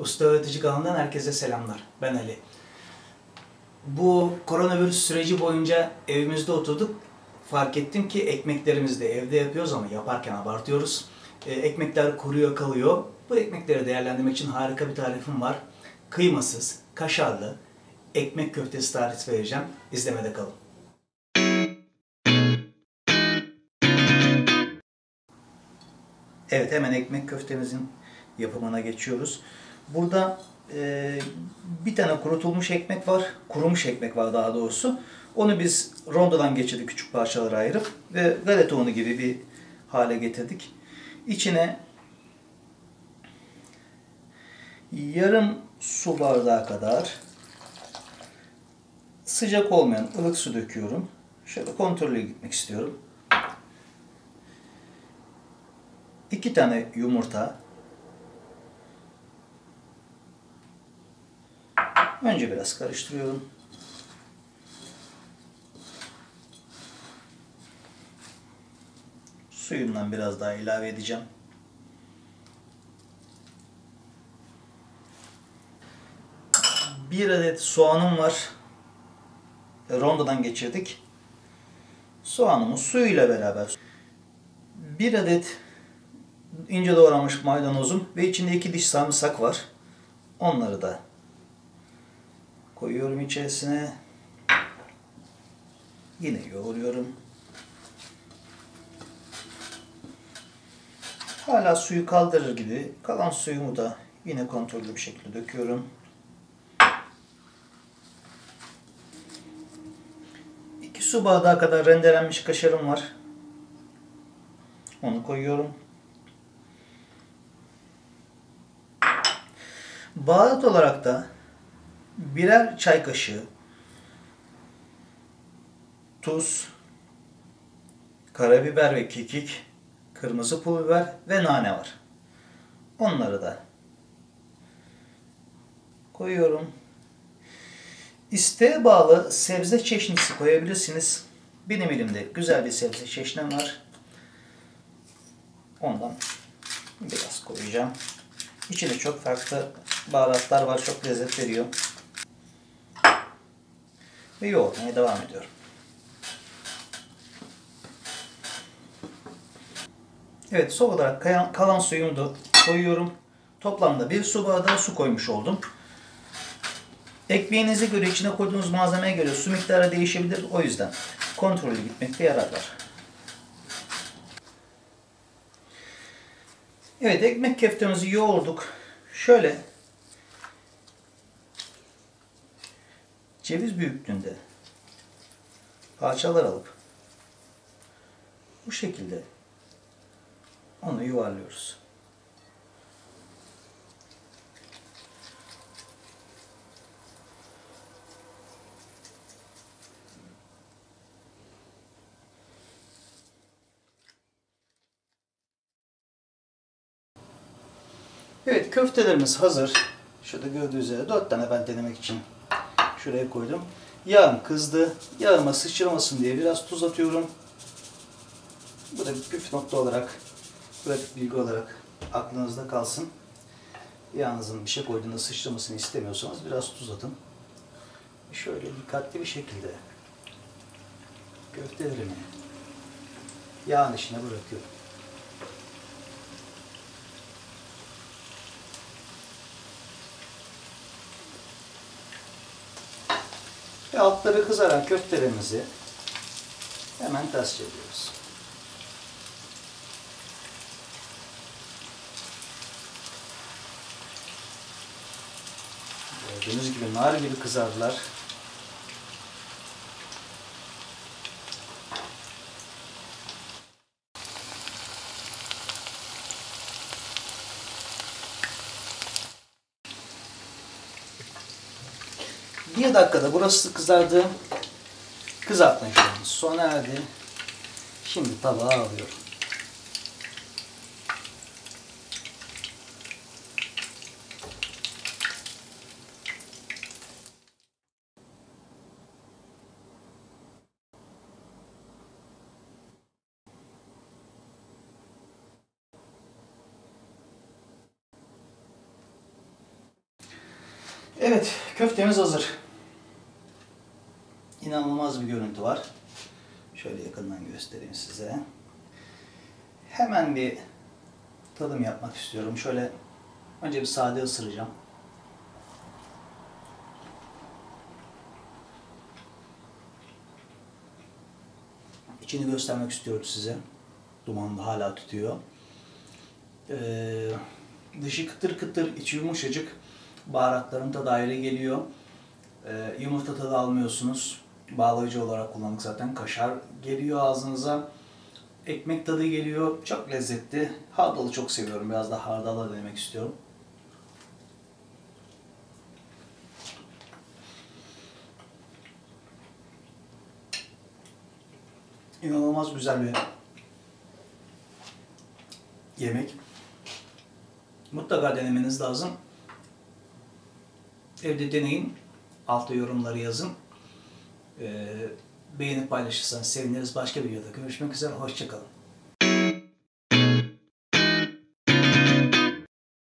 Usta Öğretici kanalından herkese selamlar. Ben Ali. Bu koronavirüs süreci boyunca evimizde oturduk. Fark ettim ki ekmeklerimizi de evde yapıyoruz ama yaparken abartıyoruz. E, ekmekler kuruyor kalıyor. Bu ekmekleri değerlendirmek için harika bir tarifim var. Kıymasız, kaşarlı ekmek köftesi tarifi vereceğim. İzlemede kalın. Evet hemen ekmek köftemizin yapımına geçiyoruz. Burada e, bir tane kurutulmuş ekmek var. Kurumuş ekmek var daha doğrusu. Onu biz rondodan geçirdik küçük parçalara ayırıp ve galeta unu gibi bir hale getirdik. İçine yarım su bardağı kadar sıcak olmayan ılık su döküyorum. Şöyle kontrollü gitmek istiyorum. İki tane yumurta. Önce biraz karıştırıyorum. Suyundan biraz daha ilave edeceğim. Bir adet soğanım var. Rondodan geçirdik. Soğanımı suyuyla beraber. Bir adet ince doğramış maydanozum ve içinde iki diş sarımsak var. Onları da koyuyorum içerisine. Yine yoğuruyorum. Hala suyu kaldırır gibi kalan suyumu da yine kontrollü bir şekilde döküyorum. İki su bardağı kadar rendelenmiş kaşarım var. Onu koyuyorum. Baharat olarak da birer çay kaşığı tuz, karabiber ve kekik, kırmızı pul biber ve nane var. Onları da koyuyorum. İsteğe bağlı sebze çeşnisi koyabilirsiniz. Benim elimde güzel bir sebze çeşnim var. Ondan biraz koyacağım. İçinde çok farklı baharatlar var. Çok lezzet veriyor. Ve yoğurtmaya devam ediyorum. Evet son olarak kalan suyumu da koyuyorum. Toplamda bir su bardağı su koymuş oldum. Ekmeğinize göre içine koyduğunuz malzemeye göre su miktarı değişebilir. O yüzden kontrollü gitmekte yarar var. Evet ekmek köftemizi yoğurduk. Şöyle ceviz büyüklüğünde parçalar alıp bu şekilde onu yuvarlıyoruz. Evet köftelerimiz hazır. Şurada gördüğünüz üzere 4 tane ben denemek için şuraya koydum. Yağım kızdı. Yağıma sıçramasın diye biraz tuz atıyorum. Bu da bir püf nokta olarak, pratik bilgi olarak aklınızda kalsın. Yağınızın bir şey koyduğunda sıçramasını istemiyorsanız biraz tuz atın. Şöyle dikkatli bir şekilde köftelerimi yağın içine bırakıyorum. Ve altları kızaran köftelerimizi hemen ters çeviriyoruz. Gördüğünüz gibi nar gibi kızardılar. Bir dakikada burası kızardı. Kızartma işlemi sona erdi. Şimdi tabağa alıyorum. Evet, köftemiz hazır. İnanılmaz bir görüntü var. Şöyle yakından göstereyim size. Hemen bir tadım yapmak istiyorum. Şöyle önce bir sade ısıracağım. İçini göstermek istiyorum size. Duman da hala tutuyor. Ee, dışı kıtır kıtır, içi yumuşacık. Baharatların da daire geliyor. Ee, yumurta tadı almıyorsunuz. Bağlayıcı olarak kullandık zaten. Kaşar geliyor ağzınıza. Ekmek tadı geliyor. Çok lezzetli. Hardalı çok seviyorum. Biraz da hardala denemek istiyorum. İnanılmaz güzel bir yemek. Mutlaka denemeniz lazım. Evde deneyin. Altta yorumları yazın. Ee, beğenip paylaşırsanız seviniriz. Başka bir videoda görüşmek üzere. Hoşçakalın.